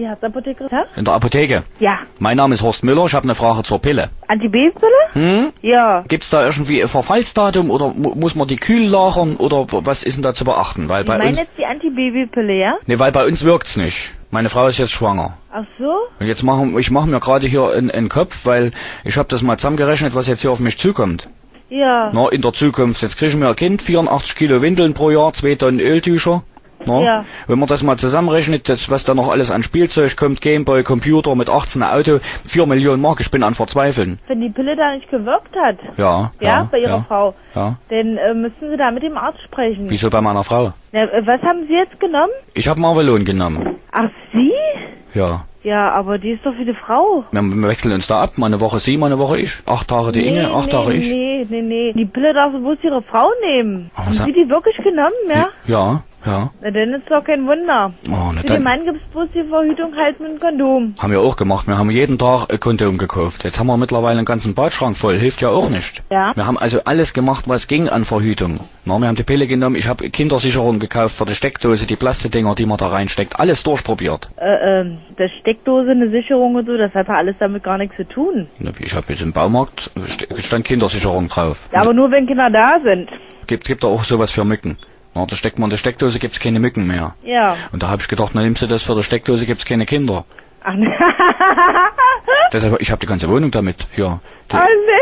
Die Herzapotheke. In der Apotheke. Ja. Mein Name ist Horst Müller, ich habe eine Frage zur Pille. Antibabypille? Hm? Ja. Gibt's da irgendwie ein Verfallsdatum oder mu muss man die kühl lagern oder was ist denn da zu beachten? Weil Ich bei meine jetzt die Antibabypille, ja? nee, weil bei uns wirkt's nicht. Meine Frau ist jetzt schwanger. Ach so? Und jetzt machen, ich mache mir gerade hier einen, einen Kopf, weil ich habe das mal zusammengerechnet, was jetzt hier auf mich zukommt. Ja. Na, in der Zukunft. Jetzt kriegen wir ein Kind, 84 Kilo Windeln pro Jahr, 2 Tonnen Öltücher. Na, Ja. Wenn man das mal zusammenrechnet, das, was da noch alles an Spielzeug kommt, Gameboy, Computer, mit 18 ein Auto, 4 Millionen Mark, ich bin an Verzweifeln. Wenn die Pille da nicht gewirkt hat, Ja, ja, ja, bei Ihrer ja, Frau, Ja. dann äh, müssen Sie da mit dem Arzt sprechen. Wieso bei meiner Frau? Na, äh, was haben Sie jetzt genommen? Ich habe Marvelon genommen. Ach, Sie? Ja. Ja, aber die ist doch wie die Frau. Wir, wir wechseln uns da ab, mal eine Woche sie, mal eine Woche ich. Acht Tage die Inge, acht nee, Tage ich. Nee, nee, nee. Die Pille darf bloß Ihre Frau nehmen. Aber Haben Sie die wirklich genommen, ja? Ja, ja. Na, dann ist doch kein Wunder. Oh, na Für den. Mann gibt's bloß die Verhütung halt mit einem Kondom. Haben wir auch gemacht. Wir haben jeden Tag ein Kondom gekauft. Jetzt haben wir mittlerweile einen ganzen Badschrank voll. Hilft ja auch nicht. Ja. Wir haben also alles gemacht, was ging an Verhütung. Na, wir haben die Pille genommen. Ich habe Kindersicherung gekauft für die Steckdose, die Plastikdinger, die man da reinsteckt. Alles durchprobiert. Äh, ähm, der Steckdose, eine Sicherung und so, das hat ja alles damit gar nichts zu tun. Na, Ich habe jetzt im Baumarkt ste- stand Kindersicherung drauf. Ja, aber nur wenn Kinder da sind. Gibt gibt da auch sowas für Mücken. Na, da steckt man in der Steckdose, gibt's keine Mücken mehr. Ja. Und da habe ich gedacht, na nimmst du das für die Steckdose, gibt's keine Kinder. Ach, ne. Deshalb, ich habe die ganze Wohnung damit. Ja. Die, Ah, nee.